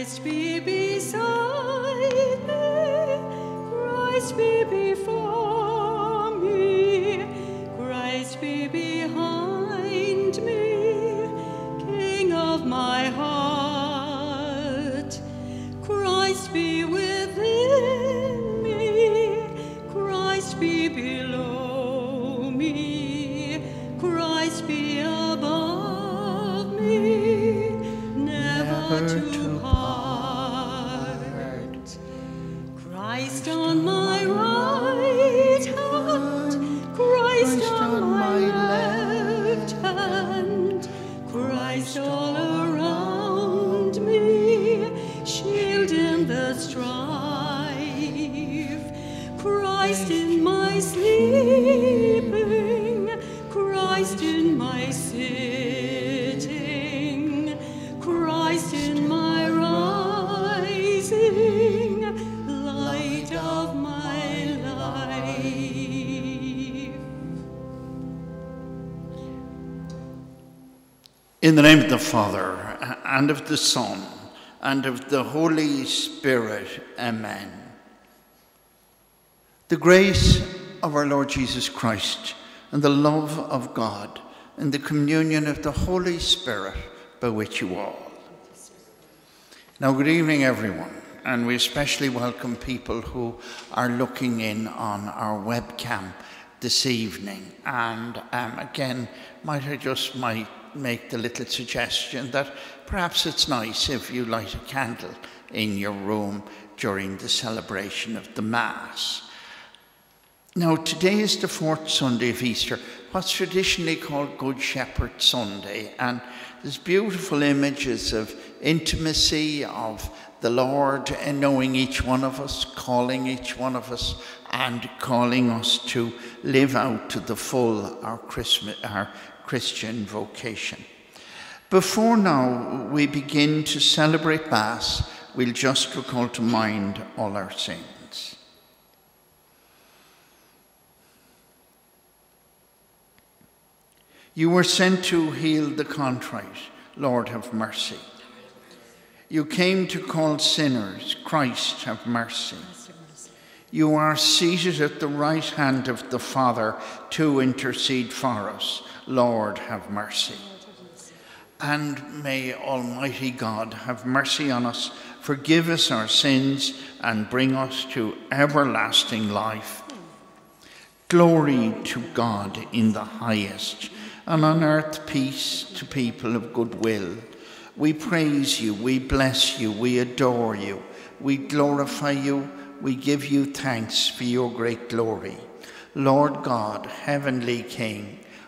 Christ be In the name of the Father, and of the Son, and of the Holy Spirit. Amen. The grace of our Lord Jesus Christ, and the love of God, and the communion of the Holy Spirit be with you all. Now, good evening, everyone, and we especially welcome people who are looking in on our webcam this evening. And um, again, might I just might make the little suggestion that perhaps it's nice if you light a candle in your room during the celebration of the Mass. Now, today is the fourth Sunday of Easter, what's traditionally called Good Shepherd Sunday, and there's beautiful images of intimacy of the Lord and knowing each one of us, calling each one of us, and calling us to live out to the full our, Christmas, our Christian vocation. Before now we begin to celebrate Mass, we'll just recall to mind all our sins. You were sent to heal the contrite. Lord, have mercy. You came to call sinners. Christ, have mercy. You are seated at the right hand of the Father to intercede for us. Lord, have mercy. And may Almighty God have mercy on us, forgive us our sins, and bring us to everlasting life. Glory to God in the highest, and on earth peace to people of good will. We praise you, we bless you, we adore you, we glorify you, we give you thanks for your great glory. Lord God, heavenly King,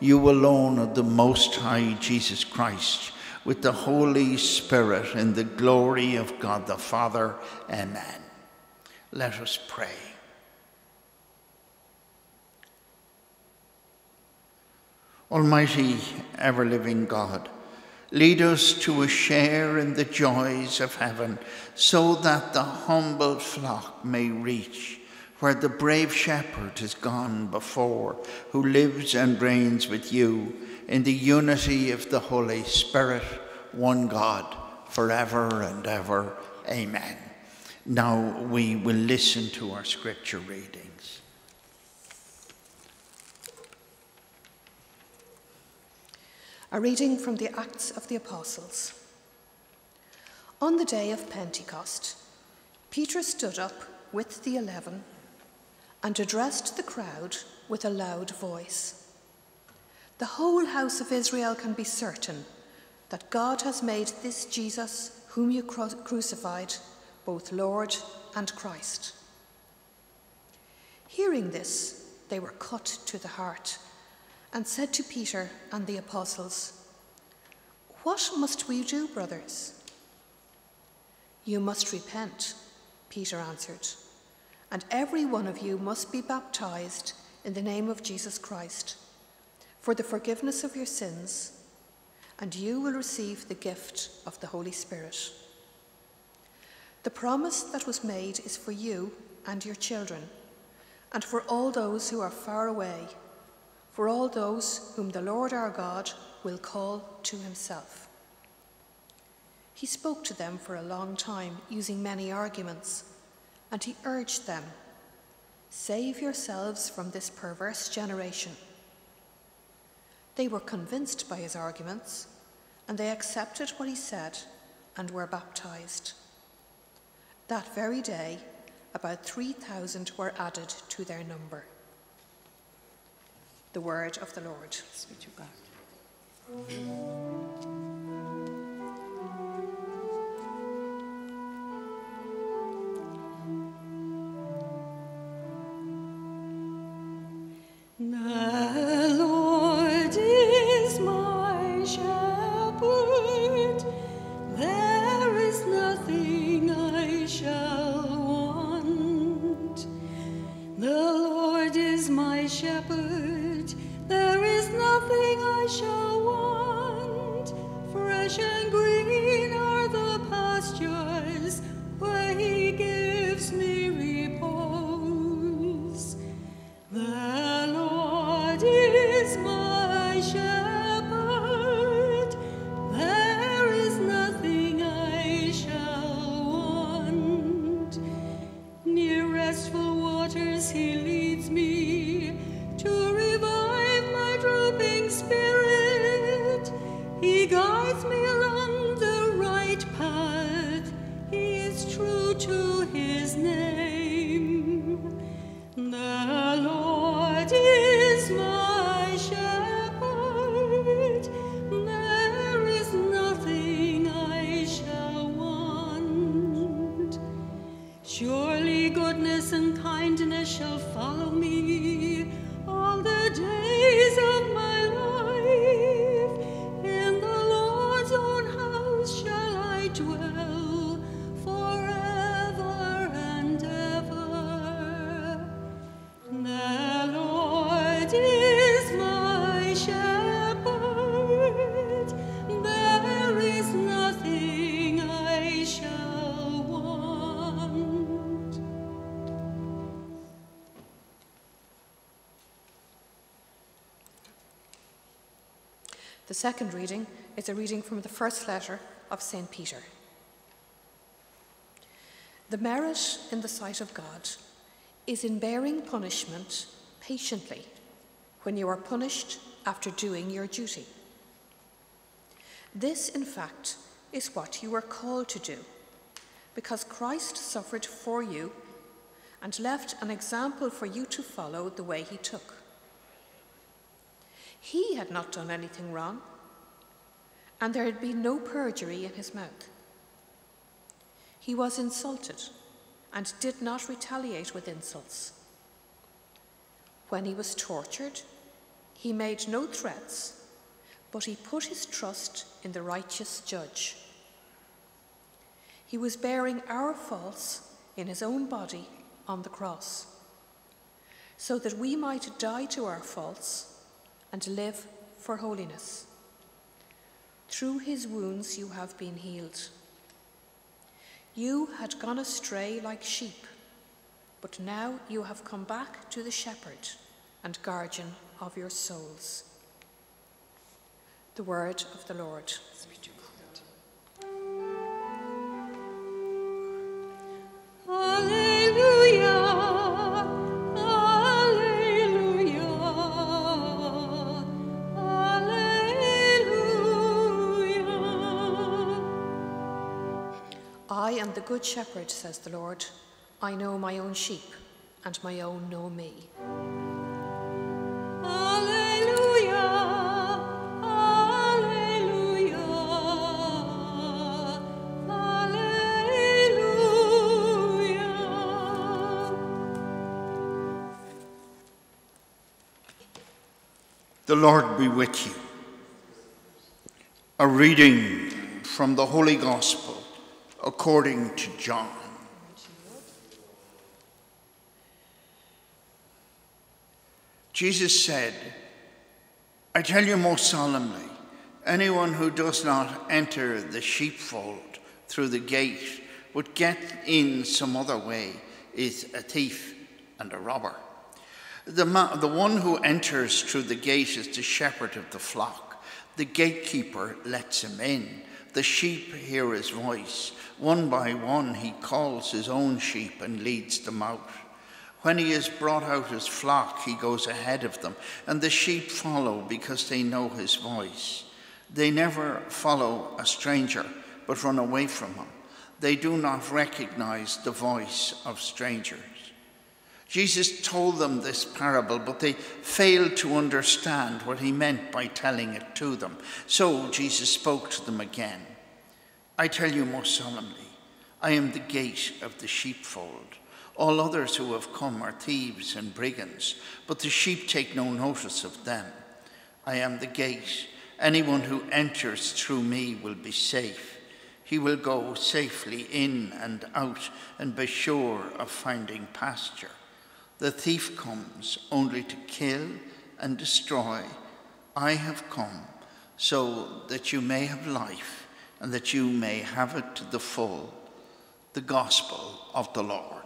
You alone are the Most High Jesus Christ with the Holy Spirit in the glory of God the Father. Amen. Let us pray. Almighty, ever living God, lead us to a share in the joys of heaven so that the humble flock may reach where the brave shepherd has gone before, who lives and reigns with you in the unity of the Holy Spirit, one God, forever and ever. Amen. Now we will listen to our scripture readings. A reading from the Acts of the Apostles. On the day of Pentecost, Peter stood up with the eleven and addressed the crowd with a loud voice. The whole house of Israel can be certain that God has made this Jesus, whom you cru- crucified, both Lord and Christ. Hearing this, they were cut to the heart and said to Peter and the apostles, What must we do, brothers? You must repent Peter answered, and every one of you must be baptized in the name of Jesus Christ for the forgiveness of your sins, and you will receive the gift of the Holy Spirit. The promise that was made is for you and your children, and for all those who are far away, for all those whom the Lord our God will call to himself. He spoke to them for a long time, using many arguments, and he urged them Save yourselves from this perverse generation. They were convinced by his arguments, and they accepted what he said and were baptized. That very day, about 3,000 were added to their number. The word of the Lord. Second reading is a reading from the first letter of St. Peter. The merit in the sight of God is in bearing punishment patiently when you are punished after doing your duty. This, in fact, is what you are called to do, because Christ suffered for you and left an example for you to follow the way he took. He had not done anything wrong, and there had been no perjury in his mouth. He was insulted and did not retaliate with insults. When he was tortured, he made no threats, but he put his trust in the righteous judge. He was bearing our faults in his own body on the cross, so that we might die to our faults and live for holiness. Through his wounds you have been healed. You had gone astray like sheep, but now you have come back to the shepherd and guardian of your souls. The word of the Lord. The good shepherd, says the Lord. I know my own sheep, and my own know me. Alleluia, alleluia, alleluia. The Lord be with you. A reading from the Holy Gospel according to John. Jesus said, I tell you most solemnly, anyone who does not enter the sheepfold through the gate, but get in some other way, is a thief and a robber. The, the one who enters through the gate is the shepherd of the flock. The gatekeeper lets him in the sheep hear his voice. One by one, he calls his own sheep and leads them out. When he has brought out his flock, he goes ahead of them, and the sheep follow because they know his voice. They never follow a stranger, but run away from him. They do not recognize the voice of strangers. Jesus told them this parable, but they failed to understand what he meant by telling it to them. So Jesus spoke to them again. I tell you most solemnly, I am the gate of the sheepfold. All others who have come are thieves and brigands, but the sheep take no notice of them. I am the gate. Anyone who enters through me will be safe. He will go safely in and out and be sure of finding pasture. The thief comes only to kill and destroy. I have come so that you may have life and that you may have it to the full. The gospel of the Lord.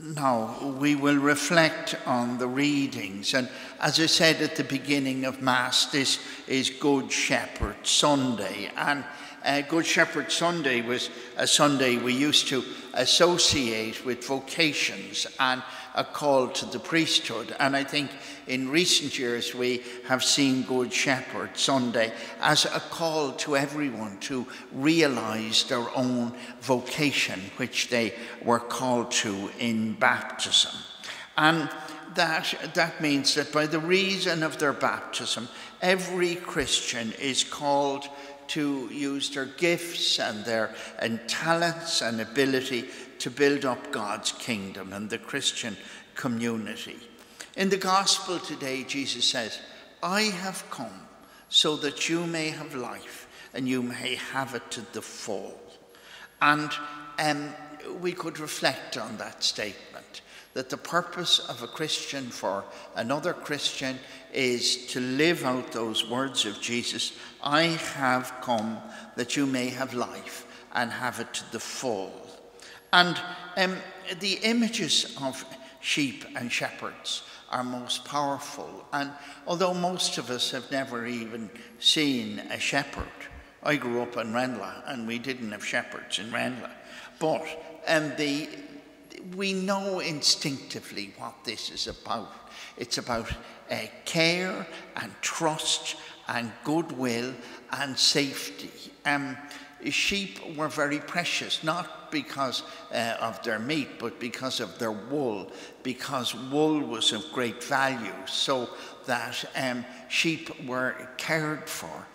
Now we will reflect on the readings. And as I said at the beginning of Mass, this is Good Shepherd Sunday. And uh, Good Shepherd Sunday was a Sunday we used to associate with vocations and a call to the priesthood. And I think in recent years we have seen Good Shepherd Sunday as a call to everyone to realize their own vocation, which they were called to in baptism. And that, that means that by the reason of their baptism, every Christian is called to use their gifts and their and talents and ability to build up God's kingdom and the Christian community. In the gospel today, Jesus says, I have come so that you may have life and you may have it to the full. And um, we could reflect on that statement that the purpose of a Christian for another Christian is to live out those words of Jesus I have come that you may have life and have it to the full. And um, the images of sheep and shepherds are most powerful. And although most of us have never even seen a shepherd, I grew up in Ranelagh and we didn't have shepherds in Ranelagh. But um, the, we know instinctively what this is about. It's about uh, care and trust and goodwill and safety. Um, sheep were very precious, not because uh, of their meat, but because of their wool, because wool was of great value, so that um, sheep were cared for.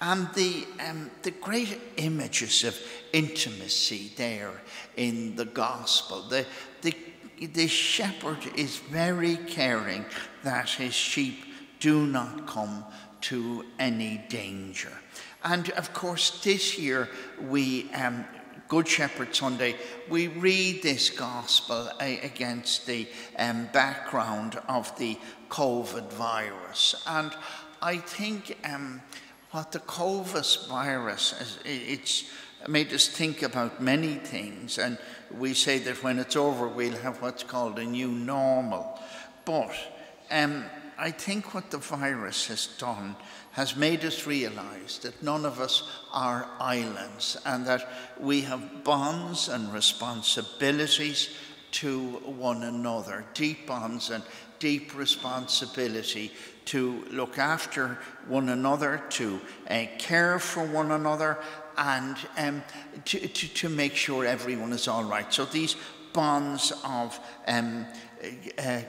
And the, um, the great images of intimacy there in the gospel, the, the, the shepherd is very caring that his sheep do not come to any danger. And of course, this year we, um, Good Shepherd Sunday, we read this gospel uh, against the um, background of the COVID virus. And I think um, what the COVID virus is, it's made us think about many things. And we say that when it's over, we'll have what's called a new normal. But um, I think what the virus has done has made us realize that none of us are islands and that we have bonds and responsibilities to one another, deep bonds and deep responsibility to look after one another, to uh, care for one another, and um, to, to, to, make sure everyone is all right. So these bonds of, um, uh,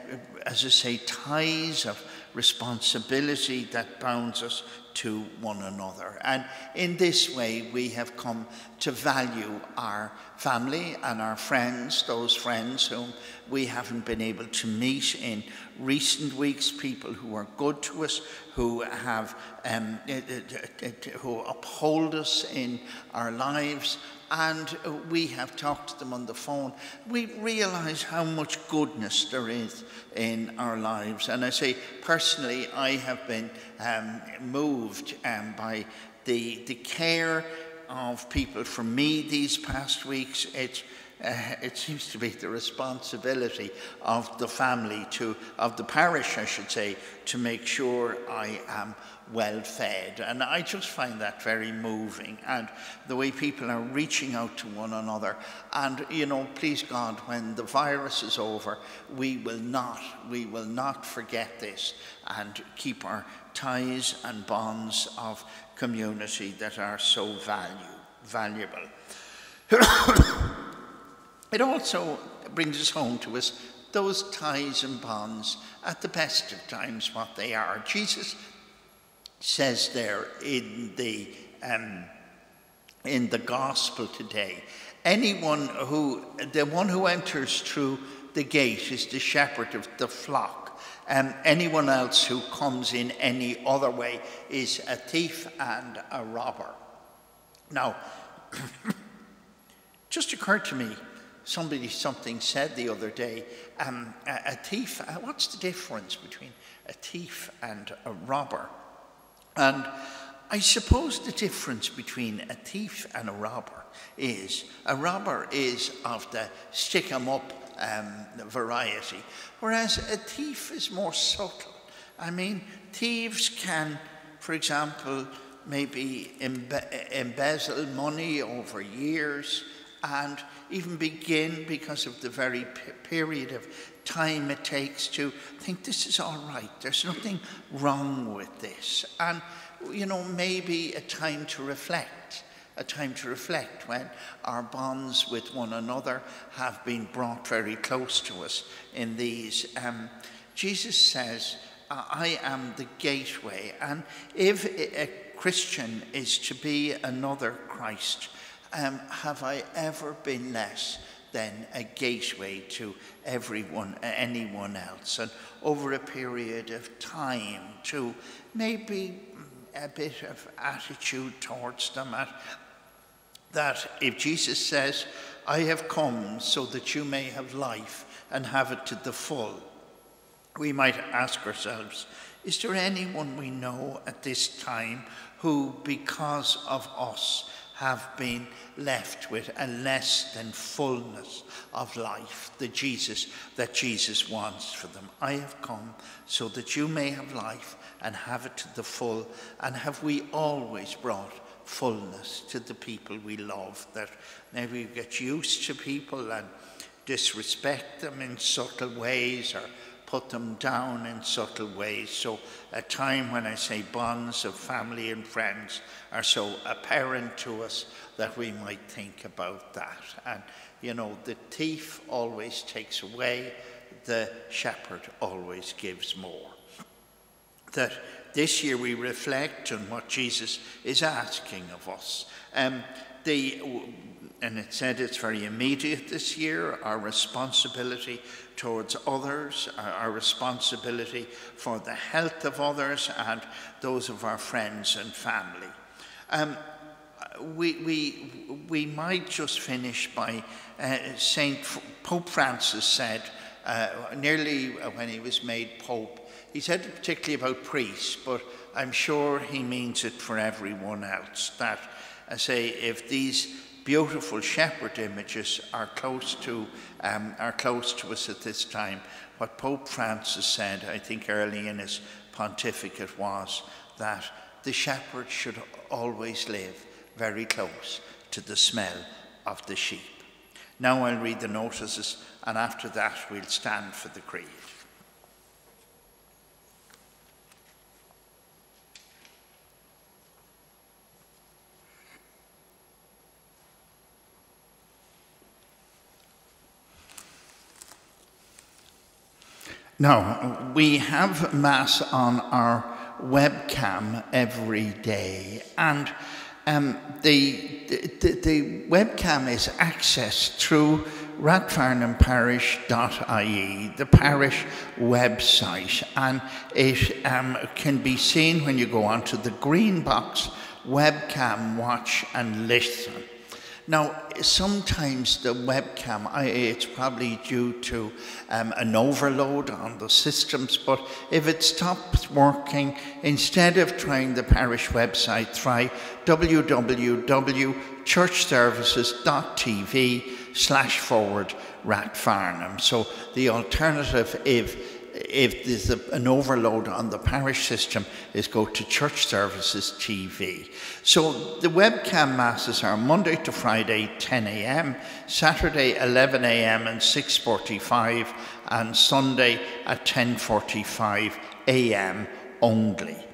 as I say, ties of responsibility that bounds us to one another. And in this way, we have come to value our family and our friends, those friends whom we haven't been able to meet in recent weeks, people who are good to us, who have um, eh, eh, eh, who uphold us in our lives, and we have talked to them on the phone, we realize how much goodness there is in our lives. And I say, personally, I have been um, moved um, by the, the care of people for me these past weeks. Uh, it seems to be the responsibility of the family to of the parish I should say to make sure I am well fed. And I just find that very moving and the way people are reaching out to one another. And you know please God when the virus is over we will not we will not forget this and keep our ties and bonds of community that are so value, valuable. It also brings us home to us those ties and bonds at the best of times, what they are. Jesus says there in the um, in the gospel today, anyone who the one who enters through the gate is the shepherd of the flock. And anyone else who comes in any other way is a thief and a robber. Now, just occurred to me somebody something said the other day um, a, a, thief uh, what's the difference between a thief and a robber and i suppose the difference between a thief and a robber is a robber is of the stick 'em up um, variety whereas a thief is more subtle. I mean thieves can for example maybe embe- embezzle money over years and even begin because of the very period of time it takes to think this is all right. There's nothing wrong with this. And, you know, maybe a time to reflect, a time to reflect when our bonds with one another have been brought very close to us in these. Um, Jesus says, I am the gateway. And if a Christian is to be another Christ, um, have I ever been less than a gateway to everyone, anyone else? And over a period of time, to maybe a bit of attitude towards them. At, that if Jesus says, I have come so that you may have life and have it to the full, we might ask ourselves, is there anyone we know at this time who, because of us, have been left with a less than fullness of life the Jesus that Jesus wants for them. I have come so that you may have life and have it to the full. And have we always brought fullness to the people we love? That maybe we get used to people and disrespect them in subtle ways or put them down in subtle ways. So, a time when I say bonds of family and friends are so apparent to us that we might think about that. And, you know, the thief always takes away, the shepherd always gives more. That this year we reflect on what Jesus is asking of us. Um, the, and it said it's very immediate this year, our responsibility towards others, our responsibility for the health of others and those of our friends and family. Um, we, we, we might just finish by uh, Saint Pope Francis said, uh, nearly when he was made Pope, he said particularly about priests, but I'm sure he means it for everyone else. That, I say, if these beautiful shepherd images are close to um, are close to us at this time. What Pope Francis said, I think early in his pontificate, was that the shepherd should always live very close to the smell of the sheep. Now I'll read the notices, and after that we'll stand for the creed. Now, we have Mass on our webcam every day. And um, the, the, the webcam is accessed through rathfarnhamparish.ie, the parish website, and it um, can be seen when you go onto the green box webcam watch and listen. Now, sometimes the webcam, I, it's probably due to um, an overload on the systems, but if it stops working, instead of trying the parish website, try www.churchservices.tv slash forward Rathfarnham. So the alternative, if if there's a, an overload on the parish system, is go to Church Services TV. So the webcam masses are Monday to Friday, 10 a.m., Saturday, 11 a.m. and 6:45, and Sunday at 10:45 a.m. only.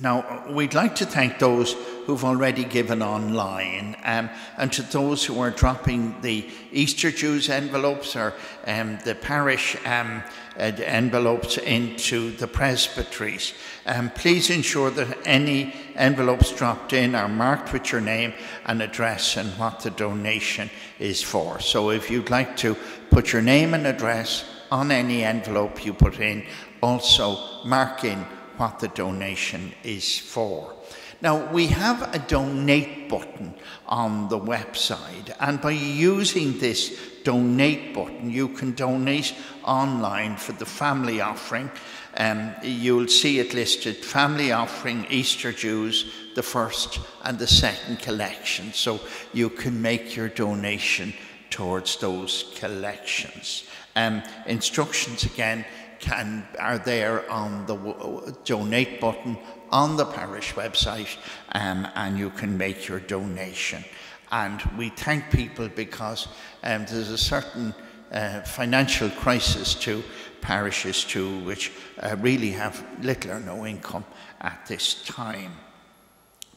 Now, we'd like to thank those who've already given online um, and to those who are dropping the Easter dues envelopes or um, the parish um, envelopes into the presbyteries. Um, please ensure that any envelopes dropped in are marked with your name and address and what the donation is for. So if you'd like to put your name and address on any envelope you put in, also mark in what the donation is for. Now, we have a donate button on the website, and by using this donate button, you can donate online for the family offering. Um, you'll see it listed family offering, Easter dues, the first and the second collection. So you can make your donation towards those collections. Um, instructions again can, are there on the donate button on the parish website um, and you can make your donation. And we thank people because um, there's a certain uh, financial crisis to parishes too, which uh, really have little or no income at this time.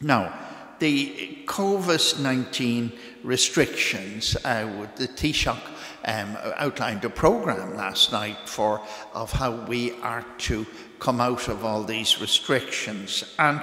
Now, the COVID 19 restrictions, uh, the Taoiseach um, outlined a programme last night for of how we are to come out of all these restrictions. And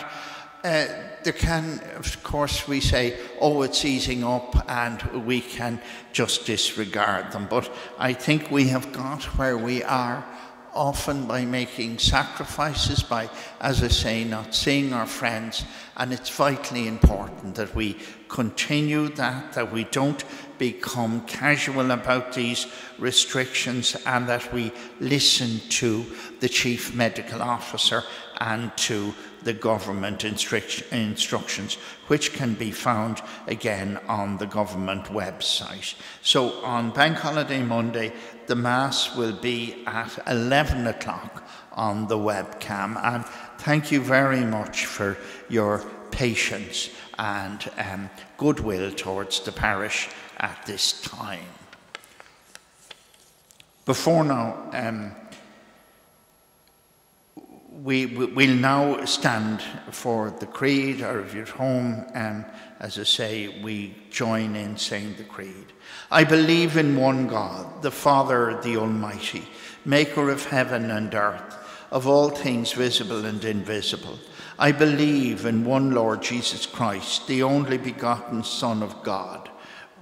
uh, there can, of course, we say, oh, it's easing up and we can just disregard them. But I think we have got where we are often by making sacrifices, by, as I say, not seeing our friends. And it's vitally important that we continue that, that we don't become casual about these restrictions, and that we listen to the Chief Medical Officer and to the government instruct instructions, which can be found again on the government website. So on Bank Holiday Monday, the Mass will be at 11 o'clock on the webcam. And thank you very much for your patience and um, goodwill towards the parish at this time. Before now, um, we will now stand for the creed, or if you're at home, and as I say, we join in saying the creed. I believe in one God, the Father, the Almighty, maker of heaven and earth, of all things visible and invisible. I believe in one Lord Jesus Christ, the only begotten Son of God,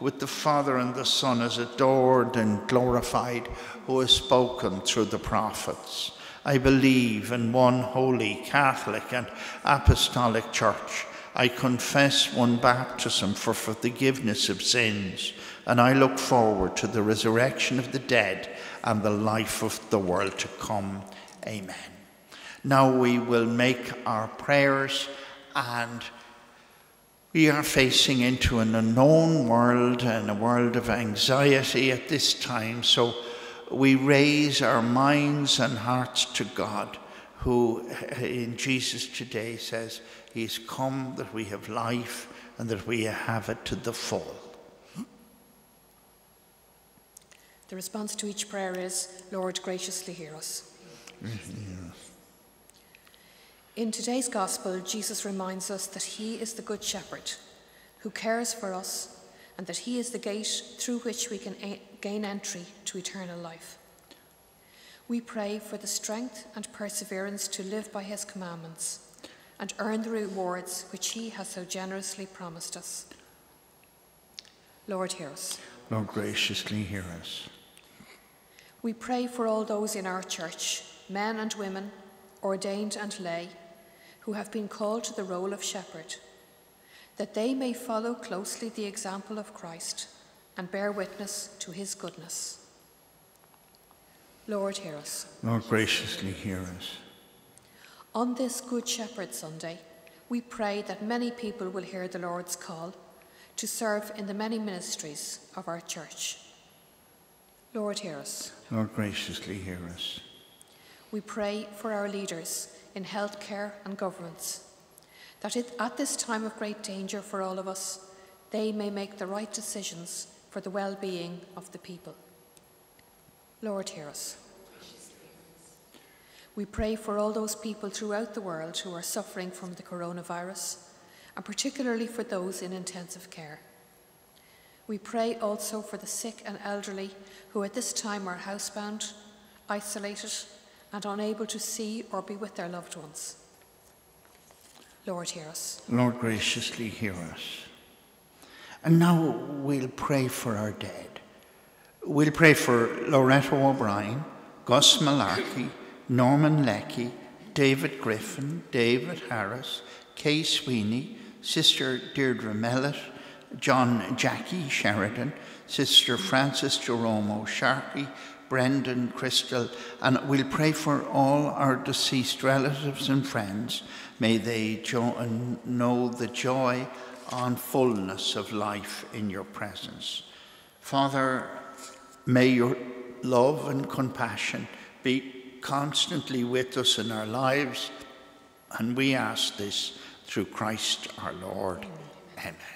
with the Father and the Son as adored and glorified, who has spoken through the prophets. I believe in one holy, Catholic, and Apostolic Church. I confess one baptism for forgiveness of sins, and I look forward to the resurrection of the dead and the life of the world to come. Amen. Now we will make our prayers, and we are facing into an unknown world and a world of anxiety at this time. So we raise our minds and hearts to God, who eh, in Jesus today says, He's come that we have life and that we have it to the full. The response to each prayer is, Lord, graciously hear us. Mm-hmm. In today's Gospel, Jesus reminds us that He is the Good Shepherd who cares for us and that He is the gate through which we can gain entry to eternal life. We pray for the strength and perseverance to live by His commandments and earn the rewards which He has so generously promised us. Lord, hear us. Lord, graciously hear us. We pray for all those in our church, men and women, ordained and lay, who have been called to the role of shepherd, that they may follow closely the example of Christ and bear witness to his goodness. Lord, hear us. Lord, graciously hear us. On this Good Shepherd Sunday, we pray that many people will hear the Lord's call to serve in the many ministries of our church. Lord, hear us. Lord, graciously hear us. We pray for our leaders in healthcare and governments, that it, at this time of great danger for all of us, they may make the right decisions for the well being of the people. Lord, hear us. We pray for all those people throughout the world who are suffering from the coronavirus, and particularly for those in intensive care. We pray also for the sick and elderly who at this time are housebound, isolated, and unable to see or be with their loved ones. Lord, hear us. Lord, graciously hear us. And now we'll pray for our dead. We'll pray for Loretto O'Brien, Gus Malarkey, Norman Leckie, David Griffin, David Harris, Kay Sweeney, Sister Deirdre Mellett, John Jackie Sheridan, Sister Frances Jeromo Sharkey, Brendan Crystal, and we'll pray for all our deceased relatives and friends. May they jo- know the joy and fullness of life in your presence. Father, may your love and compassion be constantly with us in our lives, and we ask this through Christ our Lord. Amen. Amazing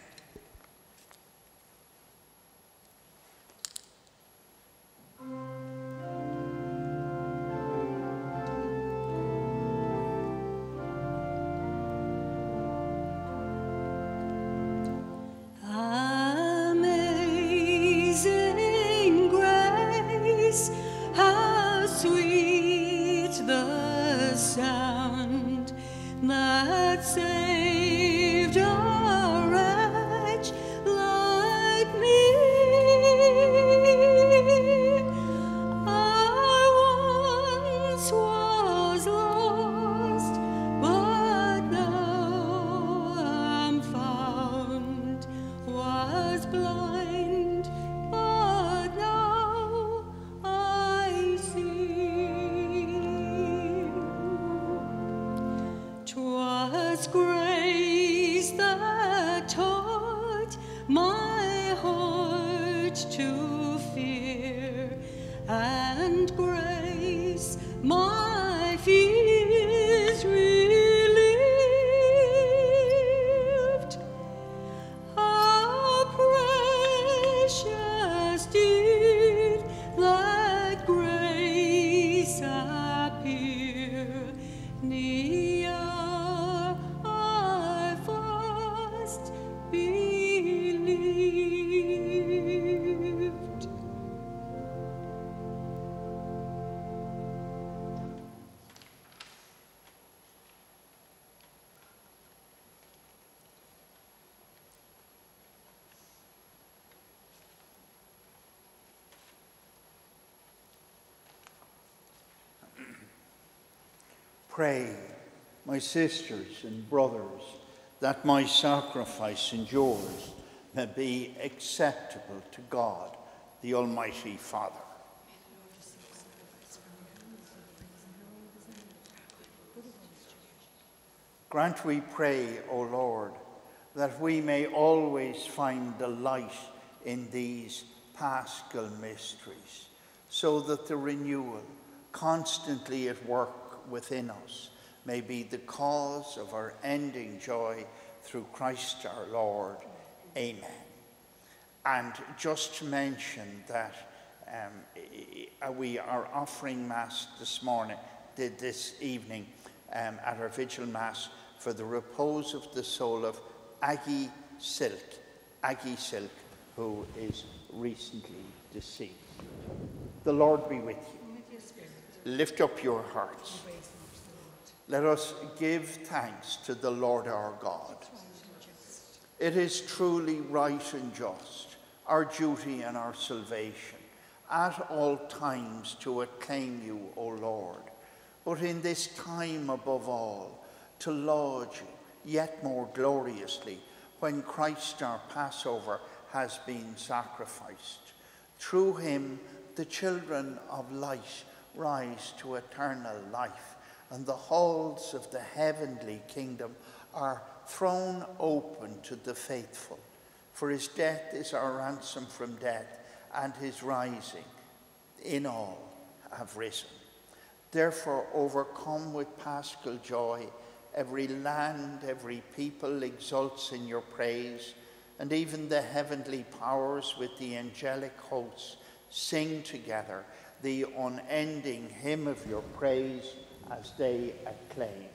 Pray, my sisters and brothers, that my sacrifice and yours may be acceptable to God, the Almighty Father. Grant, we pray, O Lord, that we may always find delight in these paschal mysteries, so that the renewal constantly at work within us may be the cause of our ending joy through Christ our Lord. Amen. And just to mention that um, we are offering Mass this morning, this evening, um, at our Vigil Mass for the repose of the soul of Aggie Silk, Aggie Silk, who is recently deceased. The Lord be with you. Lift up your hearts. Let us give thanks to the Lord our God. It is truly right and just, our duty and our salvation, at all times to acclaim you, O Lord, but in this time above all, to laud you yet more gloriously when Christ our Passover has been sacrificed. Through him, the children of light rise to eternal life and the halls of the heavenly kingdom are thrown open to the faithful. For his death is our ransom from death, and his rising in all have risen. Therefore, overcome with paschal joy, every land, every people exults in your praise, and even the heavenly powers with the angelic hosts sing together the unending hymn of your praise as they acclaim.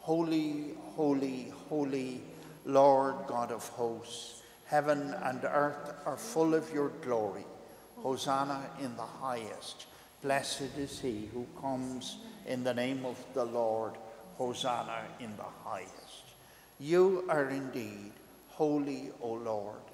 Holy, holy, holy, Lord God of hosts, heaven and earth are full of your glory. Hosanna in the highest. Blessed is he who comes in the name of the Lord. Hosanna in the highest. You are indeed holy, O Lord,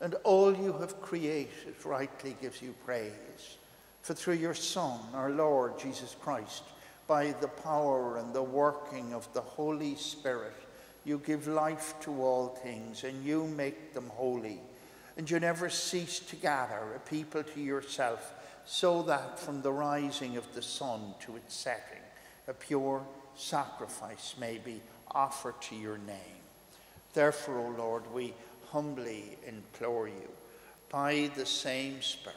and all you have created rightly gives you praise. For through your Son, our Lord Jesus Christ, by the power and the working of the Holy Spirit, you give life to all things and you make them holy. And you never cease to gather a people to yourself, so that from the rising of the sun to its setting, a pure sacrifice may be offered to your name. Therefore, O Lord, we humbly implore you, by the same Spirit,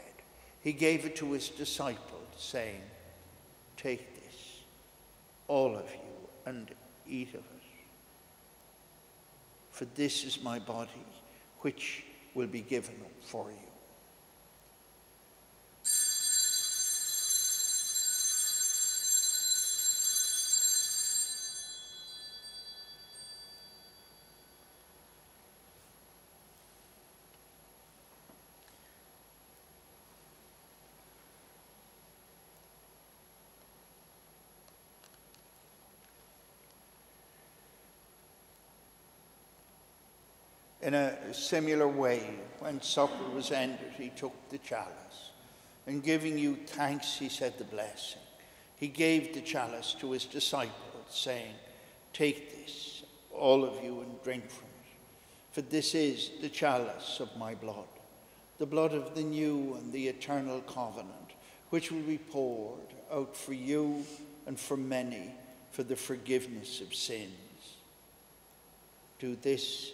He gave it to his disciples, saying, Take this, all of you, and eat of it. For this is my body, which will be given for you. In a similar way, when supper was ended, he took the chalice, and giving you thanks, he said the blessing. He gave the chalice to his disciples, saying, Take this, all of you, and drink from it, for this is the chalice of my blood, the blood of the new and the eternal covenant, which will be poured out for you and for many for the forgiveness of sins. Do this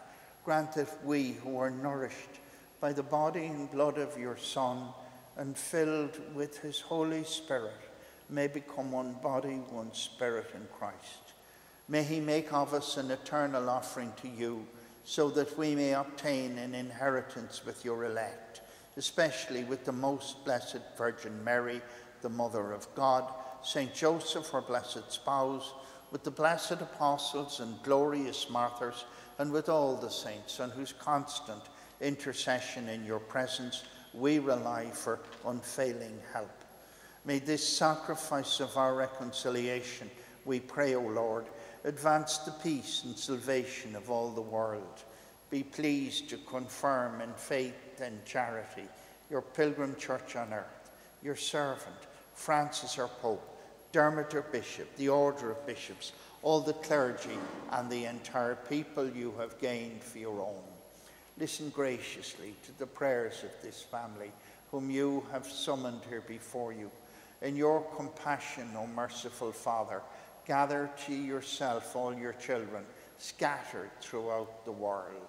Grant that we who are nourished by the body and blood of your Son and filled with his Holy Spirit may become one body, one spirit in Christ. May he make of us an eternal offering to you so that we may obtain an inheritance with your elect, especially with the most blessed Virgin Mary, the Mother of God, Saint Joseph, her blessed spouse, with the blessed apostles and glorious martyrs, and with all the saints on whose constant intercession in your presence we rely for unfailing help. May this sacrifice of our reconciliation, we pray, O Lord, advance the peace and salvation of all the world. Be pleased to confirm in faith and charity your pilgrim church on earth, your servant, Francis our Pope, Dermot our Bishop, the order of bishops, all the clergy, and the entire people you have gained for your own. Listen graciously to the prayers of this family, whom you have summoned here before you. In your compassion, O merciful Father, gather to yourself all your children scattered throughout the world.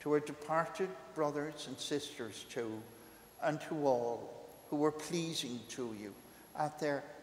To our departed brothers and sisters, too, and to all who were pleasing to you at their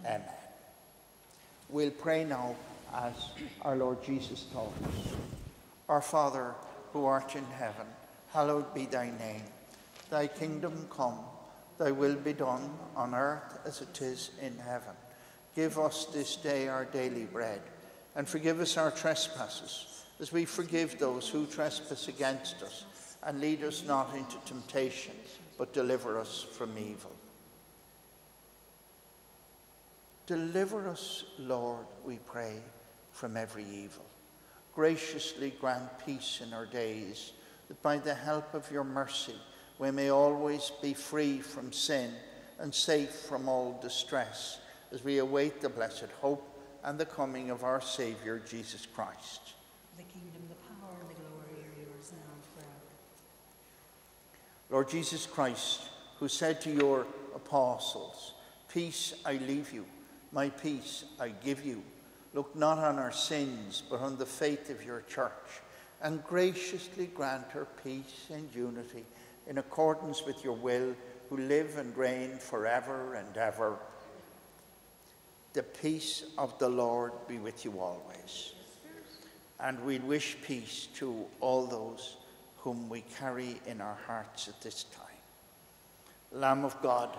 Amen. We'll pray now as our Lord Jesus taught us. Our Father, who art in heaven, hallowed be thy name. Thy kingdom come, thy will be done on earth as it is in heaven. Give us this day our daily bread, and forgive us our trespasses, as we forgive those who trespass against us. And lead us not into temptation, but deliver us from evil. Deliver us, Lord, we pray, from every evil. Graciously grant peace in our days, that by the help of your mercy we may always be free from sin and safe from all distress, as we await the blessed hope and the coming of our Saviour, Jesus Christ. The kingdom, the power, and the glory are yours now and forever. Lord Jesus Christ, who said to your apostles, Peace I leave you, my peace I give you. Look not on our sins, but on the faith of your church, and graciously grant her peace and unity in accordance with your will, who live and reign forever and ever. The peace of the Lord be with you always. And we wish peace to all those whom we carry in our hearts at this time. Lamb of God,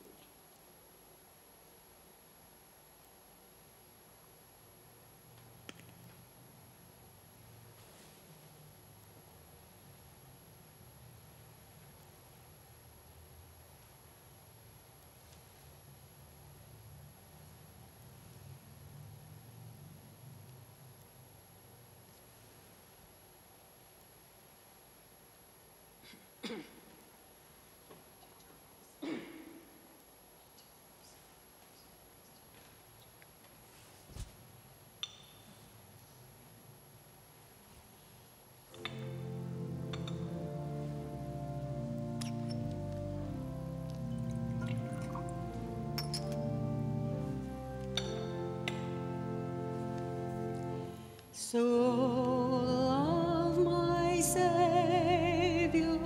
Soul of my Savior,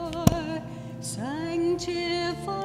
sanctify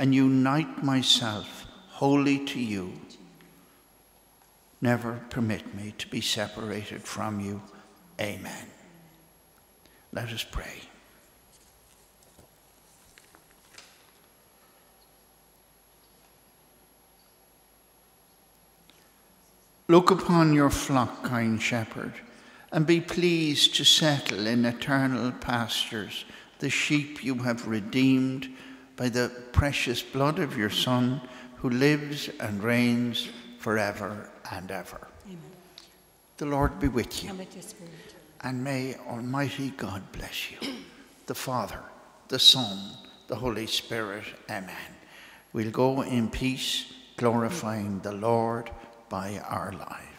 and unite myself wholly to you. Never permit me to be separated from you. Amen. Let us pray. Look upon your flock, kind shepherd, and be pleased to settle in eternal pastures the sheep you have redeemed by the precious blood of your Son, who lives and reigns forever and ever. Amen. The Lord be with you, And with your spirit. and may Almighty God bless you, the Father, the Son, the Holy Spirit. Amen. We'll go in peace, glorifying the Lord by our lives.